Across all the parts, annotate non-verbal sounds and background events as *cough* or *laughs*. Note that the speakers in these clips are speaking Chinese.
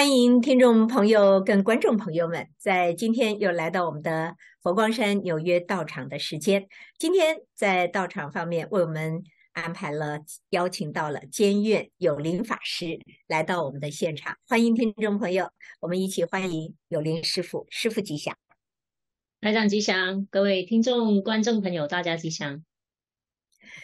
欢迎听众朋友跟观众朋友们，在今天又来到我们的佛光山纽约道场的时间。今天在道场方面为我们安排了，邀请到了监院有灵法师来到我们的现场。欢迎听众朋友，我们一起欢迎有灵师傅，师傅吉祥，台长吉祥，各位听众观众朋友，大家吉祥。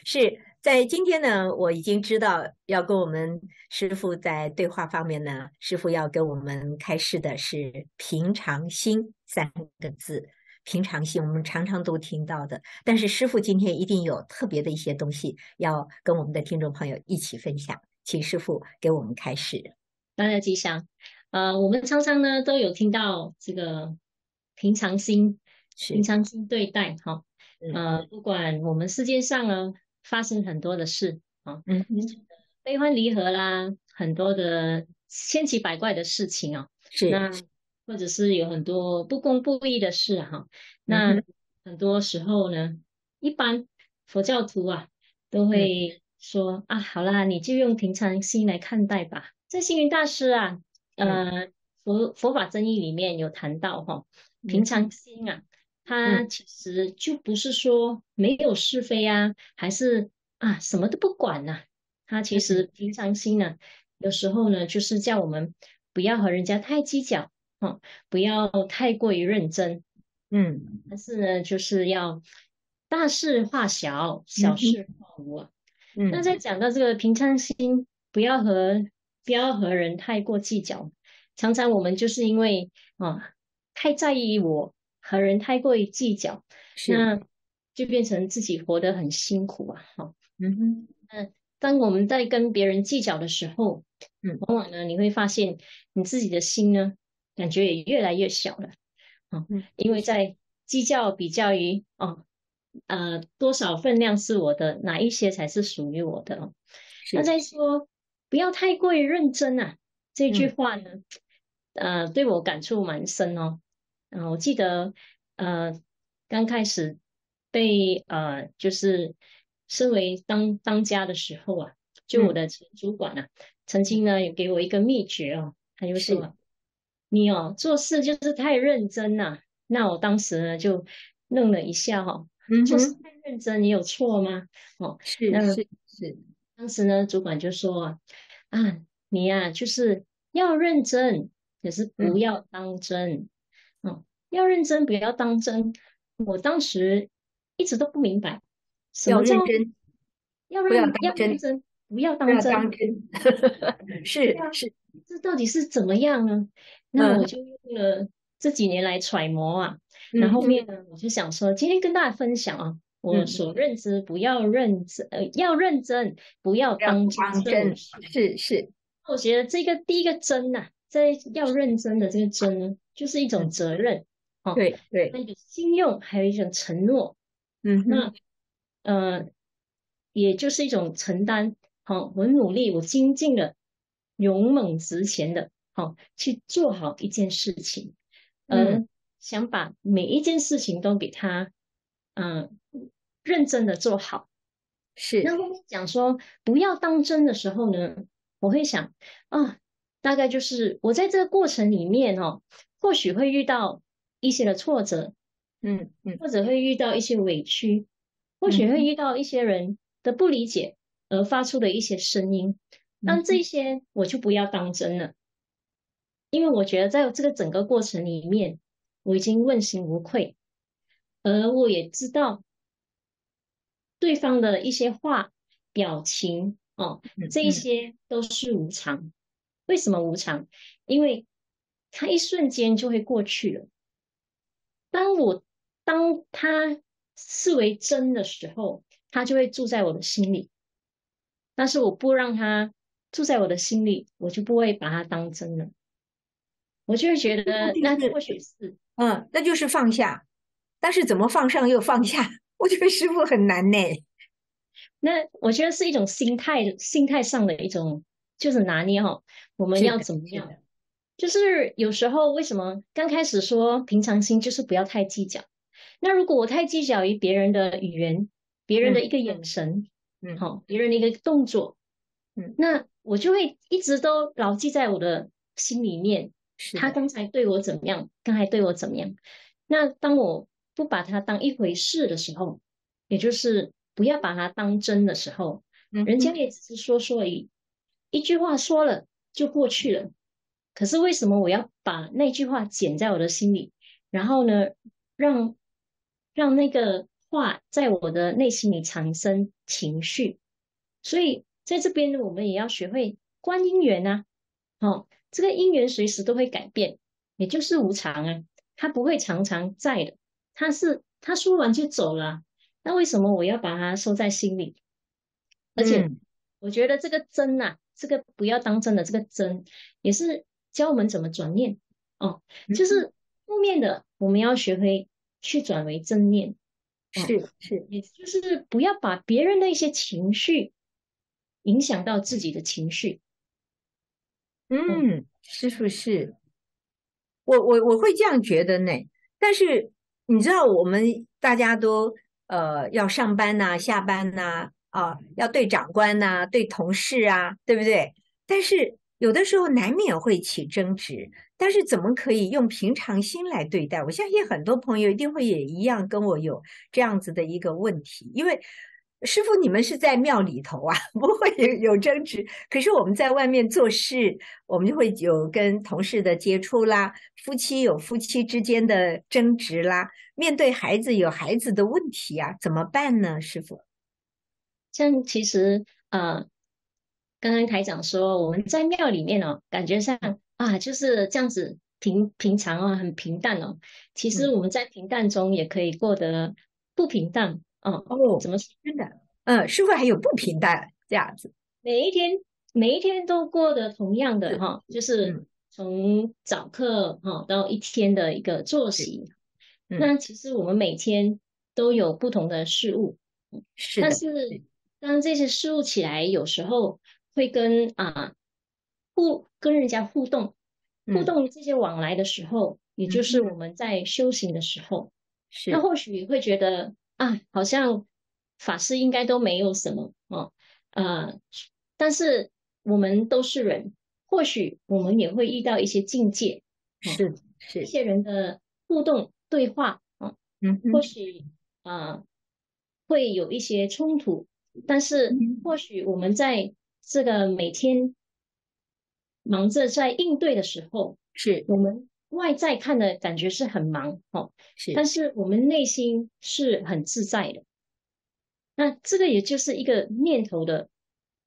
是。在今天呢，我已经知道要跟我们师傅在对话方面呢，师傅要跟我们开示的是“平常心”三个字。平常心，我们常常都听到的，但是师傅今天一定有特别的一些东西要跟我们的听众朋友一起分享，请师傅给我们开示。大家吉祥。呃，我们常常呢都有听到这个平常心，平常心对待哈。呃，不管我们世界上呢。发生很多的事啊，嗯，悲欢离合啦，很多的千奇百怪的事情啊，是。那或者是有很多不公不义的事哈，那很多时候呢，一般佛教徒啊都会说啊，好啦，你就用平常心来看待吧。在星云大师啊，呃，佛佛法真义里面有谈到哈，平常心啊。他其实就不是说没有是非啊，还是啊什么都不管呐。他其实平常心呢，有时候呢就是叫我们不要和人家太计较，哦，不要太过于认真，嗯，但是呢就是要大事化小，小事化无啊。嗯，那在讲到这个平常心，不要和不要和人太过计较，常常我们就是因为啊太在意我。和人太过于计较，那就变成自己活得很辛苦啊！哈，嗯哼，那当我们在跟别人计较的时候，嗯，往往呢，你会发现你自己的心呢，感觉也越来越小了，啊，因为在计较比较于哦，呃，多少分量是我的，哪一些才是属于我的哦？那再说不要太过于认真啊，这句话呢，呃，对我感触蛮深哦。嗯，我记得，呃，刚开始被呃，就是身为当当家的时候啊，就我的前主管啊，曾经呢有给我一个秘诀哦，他就说，你哦做事就是太认真呐。那我当时呢就愣了一下哈，就是太认真，你有错吗？哦，是是是。当时呢主管就说啊，你呀就是要认真，可是不要当真。要认真，不要当真。我当时一直都不明白，什么叫要认要认真，不要当真。是是，这到底是怎么样呢？那我就用了这几年来揣摩啊。然后面呢，我就想说，今天跟大家分享啊，我所认知，不要认真，呃，要认真，不要当真。是是，我觉得这个第一个真呐，在要认真的这个真呢，就是一种责任。对对，那个信用还有一种承诺，嗯，那呃，也就是一种承担。好，我努力，我精进的，勇猛直前的，好去做好一件事情，嗯，想把每一件事情都给他，嗯，认真的做好。是。那后面讲说不要当真的时候呢，我会想啊，大概就是我在这个过程里面哦，或许会遇到。一些的挫折，嗯嗯，或者会遇到一些委屈，或许会遇到一些人的不理解而发出的一些声音，但这些我就不要当真了，因为我觉得在这个整个过程里面，我已经问心无愧，而我也知道对方的一些话、表情哦，这一些都是无常。为什么无常？因为它一瞬间就会过去了。当我当他视为真的时候，他就会住在我的心里。但是我不让他住在我的心里，我就不会把他当真了。我就会觉得那或许是嗯，那就是放下。但是怎么放上又放下？我觉得师傅很难呢。那我觉得是一种心态，心态上的一种就是拿捏哈。我们要怎么样？就是有时候，为什么刚开始说平常心，就是不要太计较。那如果我太计较于别人的语言、别人的一个眼神，嗯，好，别人的一个动作，嗯，那我就会一直都牢记在我的心里面，是他刚才对我怎么样，刚才对我怎么样。那当我不把它当一回事的时候，也就是不要把它当真的时候，嗯人家嗯也只是说说而已，一句话说了就过去了。可是为什么我要把那句话剪在我的心里，然后呢，让让那个话在我的内心里产生情绪？所以在这边呢，我们也要学会观因缘啊，哦，这个因缘随时都会改变，也就是无常啊，它不会常常在的，它是它说完就走了啊。那为什么我要把它收在心里？而且嗯我觉得这个真呐、这个不要当真的，这个真也是教我们怎么转念哦，就是负面的，我们要学会去转为正念，是是也就是不要把别人的一些情绪影响到自己的情绪。嗯，师傅是，我我我会这样觉得呢。但是你知道，我们大家都呃要上班呐、下班呐、啊，啊要对长官呐、对同事啊，对不对？但是有的时候难免会起争执，但是怎么可以用平常心来对待？我相信很多朋友一定会也一样跟我有这样子的一个问题，因为师傅你们是在庙里头啊，*laughs* 不会有有争执，可是我们在外面做事，我们就会有跟同事的接触啦，夫妻有夫妻之间的争执啦，面对孩子有孩子的问题啊，怎么办呢？师傅？像其实呃，刚刚台长说我们在庙里面哦，感觉上啊就是这样子平平常啊，很平淡哦。其实我们在平淡中也可以过得不平淡哦。哦，怎么说？真的，嗯，师傅还有不平淡这样子，每一天每一天都过得同样的是哈，就是嗯从早课哈到一天的一个作息。嗯那其实我们每天都有不同的事物，但是但，是当这些事物起来，有时候会跟啊互跟人家互动，互嗯。动这些往来的时候，也就是嗯我们在修行的时候，是。那或许会觉得啊，好像法师应该都没有什么哦，呃，但是我们都是人，或许我们也会遇到一些境界，是是。一是，些人的互动对话啊，嗯或许啊、会有一些冲突，但是嗯。或许我们在这个每天忙着在应对的时候，是。我们外在看的感觉是很忙哦，是。但是我们内心是很自在的。那这个也就是一个念头的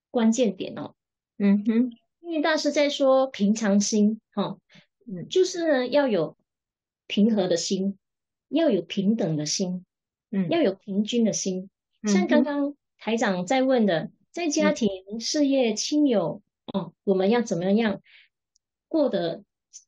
关键点哦。嗯哼。因为大师在说平常心，哈、嗯。就是呢要有平和的心，要有平等的心，嗯。要有平均的心。嗯像刚刚台长在问的，在家庭、事业、亲友，哦，我们要怎么样过得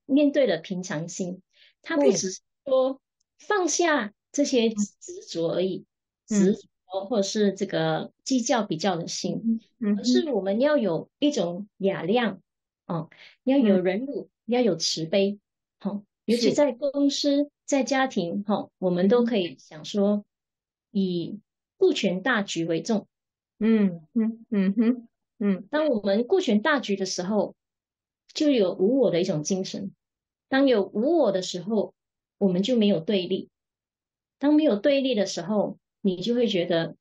面对的平常心？他不只是说放下这些执着而已，嗯。执着或者是这个计较比较的心。嗯而是我们要有一种雅量，哦，要有忍辱，要有慈悲，好、尤其在公司、在家庭，哈、我们都可以想说，以顾全大局为重。嗯嗯嗯哼嗯当我们顾全大局的时候，就有无我的一种精神；当有无我的时候，我们就没有对立；当没有对立的时候，你就会觉得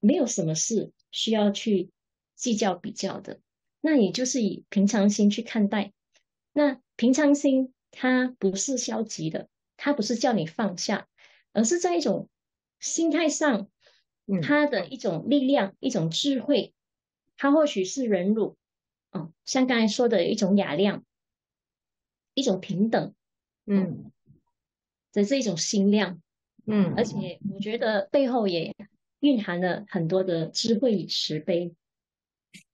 没有什么事需要去计较比较的。那也就是以平常心去看待。那平常心它不是消极的，它不是叫你放下，而是在一种心态上，嗯它的一种力量、一种智慧，他或许是忍辱，哦，像刚才说的一种雅量，一种平等嗯的是一种心量，嗯，而且我觉得背后也蕴含了很多的智慧与慈悲。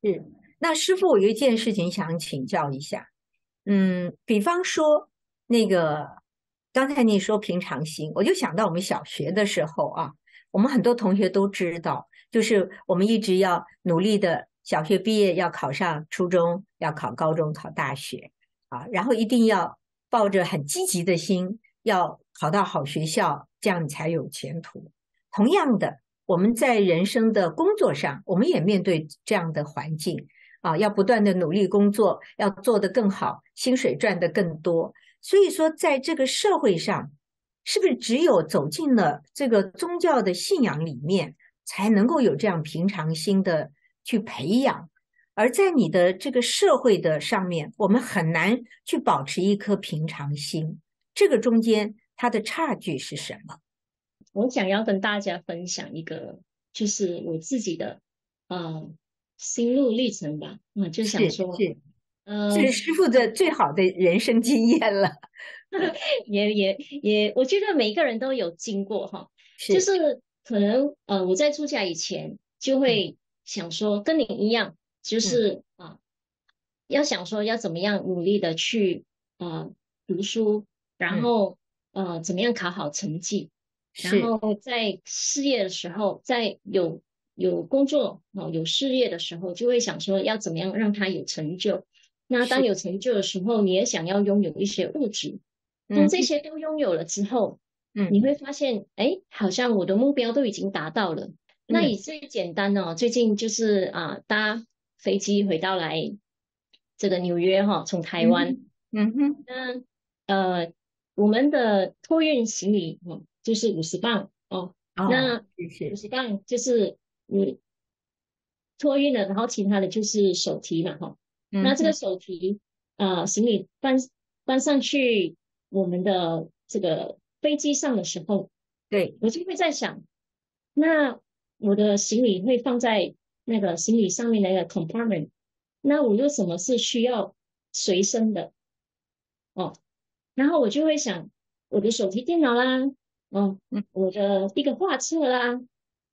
是。那师傅，我有一件事情想请教一下。嗯，比方说那个刚才你说平常心，我就想到我们小学的时候啊，我们很多同学都知道，就是我们一直要努力的，小学毕业要考上初中，要考高中，考大学啊，然后一定要抱着很积极的心，要考到好学校，这样你才有前途。同样的，我们在人生的工作上，我们也面对这样的环境。啊，要不断的努力工作，要做得更好，薪水赚得更多。所以说，在这个社会上，是不是只有走进了这个宗教的信仰里面，才能够有这样平常心的去培养？而在你的这个社会的上面，我们很难去保持一颗平常心。这个中间它的差距是什么？我想要跟大家分享一个，就是我自己的啊心路历程吧。嗯，就想说，嗯，这是师傅的最好的人生经验了。*laughs* 也也也，我觉得每一个人都有经过哈，就是可能呃我在出家以前就会想说，跟你一样。就是啊，要想说要怎么样努力的去啊读书，然后呃怎么样考好成绩，然后在事业的时候，在有有工作啊有事业的时候，就会想说要怎么样让他有成就。那当有成就的时候，你也想要拥有一些物质。当这些都拥有了之后，嗯，你会发现，哎，好像我的目标都已经达到了。那以最简单哦，最近就是啊搭。飞机回到来这个纽约哈，从台湾，嗯哼，那呃，我们的托运行李哦，就是五十磅哦，那五十磅就是你托运的，然后其他的就是手提嘛哈，那这个手提啊行李搬搬上去我们的这个飞机上的时候，对我就会在想，那我的行李会放在。那个行李上面那个 compartment，那我有什么是需要随身的？哦，然后我就会想，我的手提电脑啦，哦，我的一个画册啦，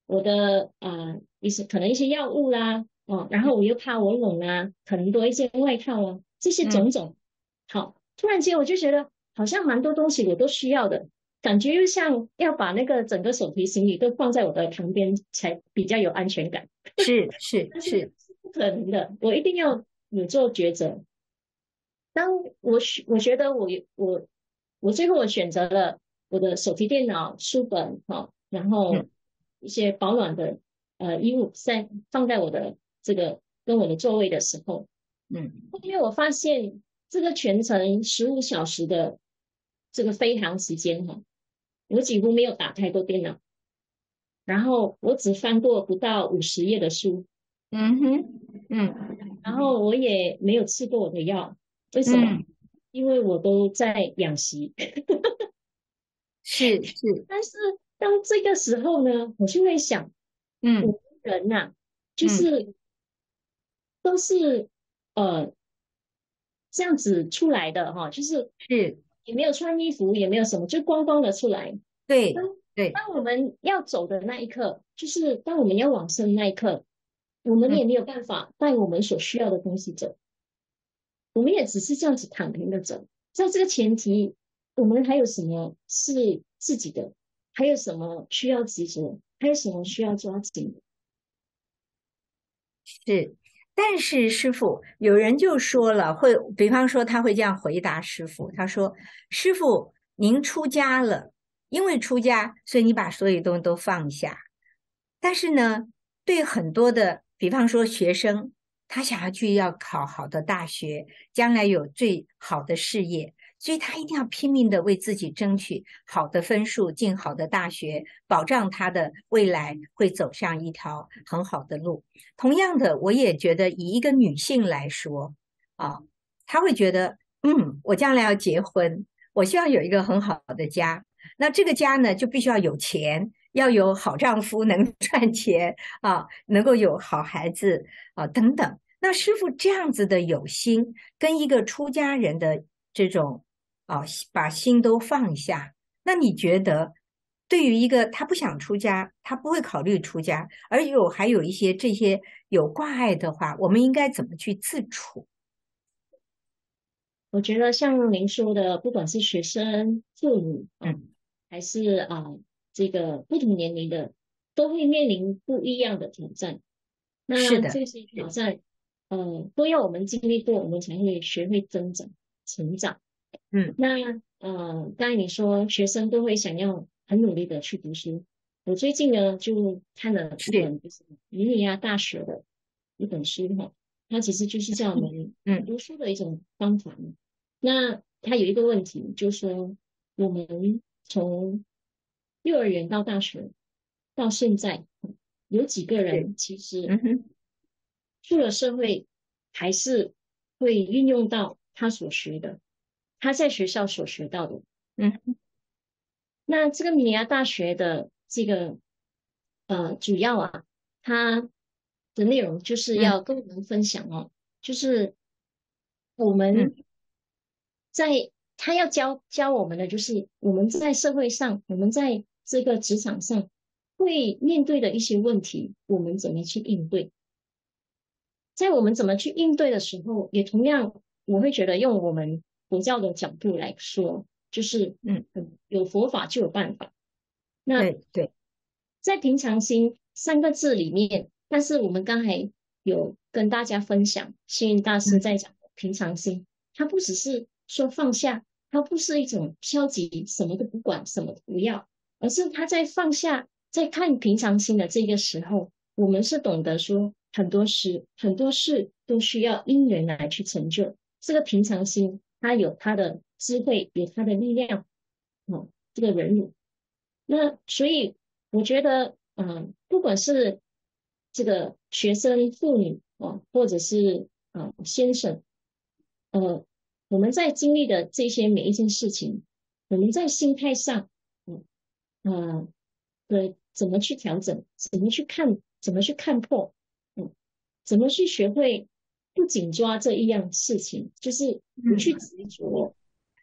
我的啊一些可能一些药物啦，哦，然后我又怕我冷啊，可能多一件外套啊，这些种种，好，突然间我就觉得好像蛮多东西我都需要的。感觉又像要把那个整个手提行李都放在我的旁边才比较有安全感。是 *laughs* 是是，不可能的，我一定要有做抉择。当我选，我觉得我我我最后我选择了我的手提电脑、书本，哈，然后一些保暖的呃衣物在放在我的这个跟我的座位的时候，嗯，因为我发现这个全程十五小时的这个飞行时间，哈。我几乎没有打开过电脑，然后我只翻过不到五十页的书，嗯哼，嗯，然后我也没有吃过我的药，为什么？因为我都在养息，是是。*laughs* 但是当这个时候呢，我就会想，嗯，人呐，就是都是呃这样子出来的哈，就是是。也没有穿衣服，也没有什么，就光光的出来。对对。当我们要走的那一刻，就是当我们要往生那一刻，我们也没有办法带我们所需要的东西走。我们也只是这样子躺平的走。在这个前提，我们还有什么是自己的？还有什么需要执着？还有什么需要抓紧的？是。但是师傅，有人就说了，会比方说他会这样回答师傅，他说：“师傅，您出家了，因为出家，所以你把所有东西都放下。但是呢，对很多的，比方说学生，他想要去要考好的大学，将来有最好的事业。”所以他一定要拼命的为自己争取好的分数，进好的大学，保障他的未来会走上一条很好的路。同样的，我也觉得以一个女性来说，啊，她会觉得，嗯，我将来要结婚，我希望有一个很好的家。那这个家呢，就必须要有钱，要有好丈夫，能 *laughs* 赚钱啊，能够有好孩子啊，等等。那师傅这样子的有心，跟一个出家人的这种。哦，把心都放下。那你觉得，对于一个他不想出家，他不会考虑出家，而有还有一些这些有挂碍的话，我们应该怎么去自处？我觉得像您说的，不管是学生、父母，嗯，还是啊这个不同年龄的，都会面临不一样的挑战。那这些挑战，嗯，都要我们经历过，我们才会学会增长、成长。嗯，那呃，刚才你说学生都会想要很努力的去读书，我最近呢就看了一本就是尼尼亚大学的一本书哈，它其实就是叫我们嗯。读书的一种方法。那它有一个问题，就是说我们从幼儿园到大学到现在，有几个人其实出了社会还是会运用到他所学的，他在学校所学到的。嗯，那这个米亚大学的这个呃主要啊，它的内容就是要跟我们分享哦，就是我们在他要教教我们的，就是我们在社会上，我们在。这个职场上会面对的一些问题，我们怎么去应对？在我们怎么去应对的时候，也同样我会觉得用我们佛教的角度来说，就是嗯，有佛法就有办法。那对，在平常心三个字里面，但是我们刚才有跟大家分享，幸运大师在讲平常心，它不只是说放下，它不是一种消极，什么都不管，什么都不要。而是他在放下，在看平常心的这个时候，我们是懂得说很多事，很多事都需要因缘来去成就。这个平常心，他有他的智慧，有他的力量，哦，这个忍辱。那所以我觉得，嗯，不管是这个学生、妇女哦，或者是啊先生，呃，我们在经历的这些每一件事情，我们在心态上。嗯，呃对，怎么去调整？怎么去看？怎么去看破？嗯，怎么去学会不紧抓这一样事情？就是不去执着。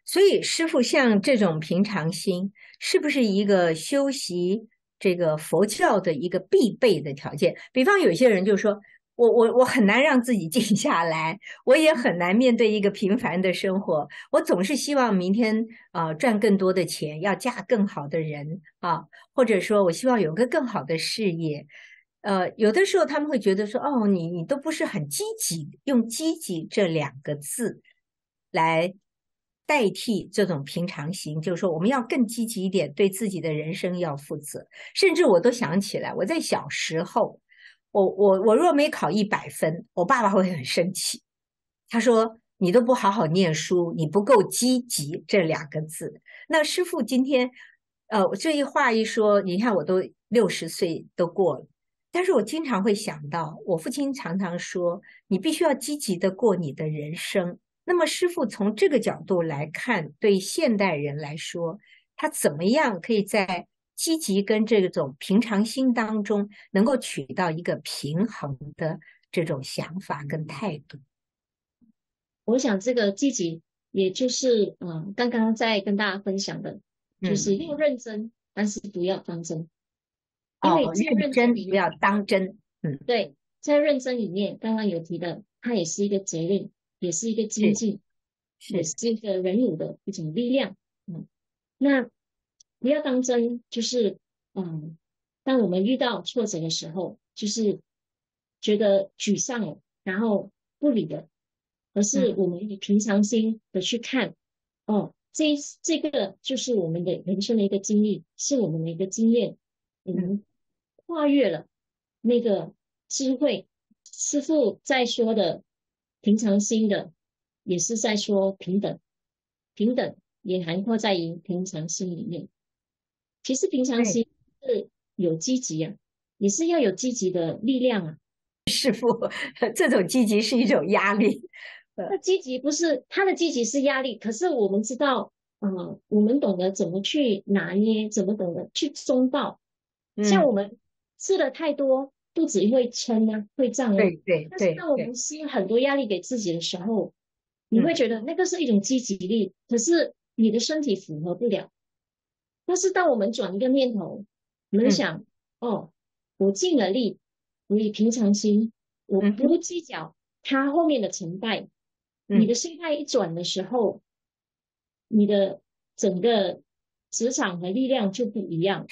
所以，师傅像这种平常心，是不是一个修习这个佛教的一个必备的条件？比方，有些人就说。我我我很难让自己静下来，我也很难面对一个平凡的生活。我总是希望明天啊赚更多的钱，要嫁更好的人啊，或者说我希望有个更好的事业。呃，有的时候他们会觉得说，哦，你你都不是很积极，用“积极”这两个字来代替这种平常心，就是说我们要更积极一点，对自己的人生要负责。甚至我都想起来，我在小时候。我我我若没考一百分，我爸爸会很生气。他说：“你都不好好念书，你不够积极。”这两个字。那师傅今天，呃，这一话一说，你看我都六十岁都过了，但是我经常会想到，我父亲常常说，你必须要积极的过你的人生。那么师傅从这个角度来看，对现代人来说，他怎么样可以在？积极跟这种平常心当中，能够取到一个平衡的这种想法跟态度。我想这个积极，也就是嗯，刚刚在跟大家分享的，就是要认真，但是不要当真。哦，认真不要当真。嗯，对，在认真里面，刚刚有提的，它也是一个责任，也是一个精进，也是一个忍辱的一种力量。嗯，那。不要当真，就是嗯，当我们遇到挫折的时候，就是觉得沮丧，然后不理的，而是我们以平常心的去看，哦，这这个就是我们的人生的一个经历，是我们的一个经验，我们跨越了那个智慧。师父在说的平常心的，也是在说平等，平等也涵括在于平常心里面。其实平常心是有积极啊，也是要有积极的力量啊。*laughs* 师傅，这种积极是一种压力。*laughs* 那积极不是他的积极是压力，可是我们知道，嗯，我们懂得怎么去拿捏，怎么懂得去中道。像我们吃的太多，肚子会撑啊，会胀啊。对对对。但是当我们施很多压力给自己的时候，你会觉得那个是一种积极力，可是你的身体符合不了。但是，当我们转一个念头，我们想，哦，我尽了力，我以平常心，我不计较他后面的成败。你的心态一转的时候，你的整个磁场和力量就不一样。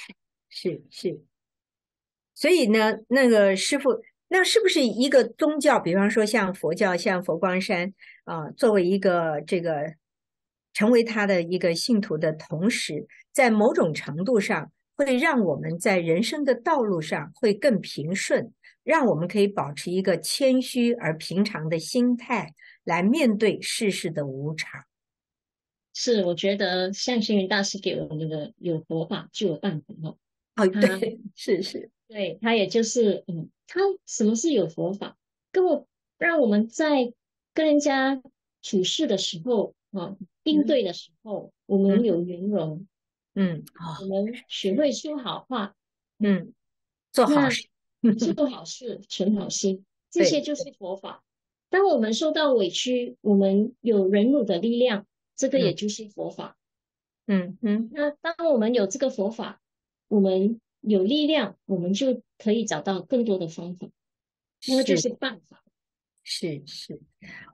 是是。所以呢，那个师傅，那是不是一个宗教？比方说，像佛教，像佛光山啊，作为一个这个。成为他的一个信徒的同时，在某种程度上会让我们在人生的道路上会更平顺，让我们可以保持一个谦虚而平常的心态来面对世事的无常。是，我觉得像星云大师给我们的“有佛法就有办法”哦。哦，对，是是，对他也就是嗯，他什么是有佛法？跟我让我们在跟人家处事的时候啊，应对的时候，我们有圆融，嗯，我们学会说好话，嗯，做好事，做好事，存好心，这些就是佛法。当我们受到委屈，我们有忍辱的力量，这个也就是佛法。嗯嗯，那当我们有这个佛法，我们有力量，我们就可以找到更多的方法，那就是办法。是是，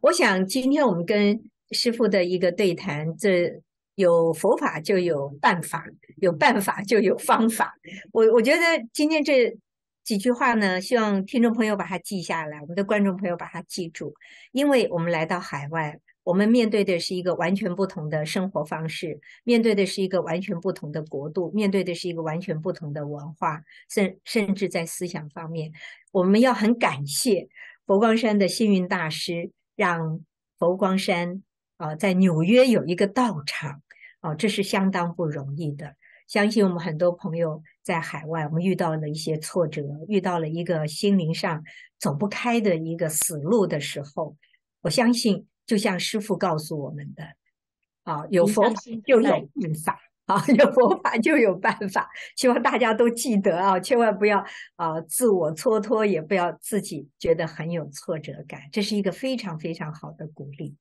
我想今天我们跟师傅的一个对谈，这有佛法就有办法，有办法就有方法。我我觉得今天这几句话呢，希望听众朋友把它记下来，我们的观众朋友把它记住，因为我们来到海外。我们面对的是一个完全不同的生活方式，面对的是一个完全不同的国度，面对的是一个完全不同的文化，甚甚至在思想方面，我们要很感谢佛光山的星云大师，让佛光山啊在纽约有一个道场啊，这是相当不容易的。相信我们很多朋友在海外，我们遇到了一些挫折，遇到了一个心灵上走不开的一个死路的时候，我相信。就像师傅告诉我们的，啊，有佛法就有办法，啊，有佛法就有办法。希望大家都记得啊，千万不要啊自我蹉跎，也不要自己觉得很有挫折感。这是一个非常非常好的鼓励。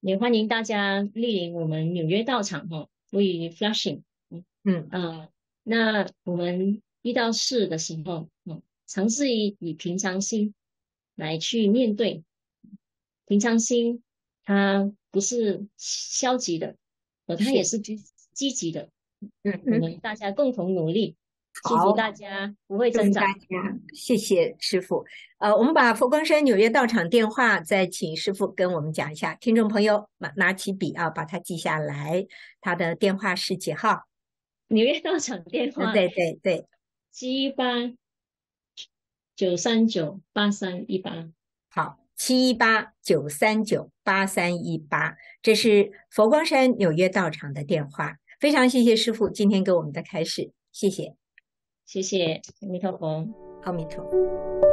也欢迎大家莅临我们纽约道场哈位于 Flushing，嗯嗯啊，那我们遇到事的时候，嗯，尝试以以平常心来去面对。平常心，它不是消极的，呃，它也是积积极的。嗯，我们大家共同努力，祝福大家不会增长。谢谢师傅。呃，我们把佛光山纽约道场电话再请师傅跟我们讲一下。听众朋友，拿拿起笔啊，把它记下来。他的电话是几号？纽约道场电话？对对对，七八九三九八三一八。好。七一八九三九八三一八，这是佛光山纽约道场的电话。非常谢谢师傅今天给我们的开示，谢谢，谢谢阿弥陀佛，阿弥陀佛。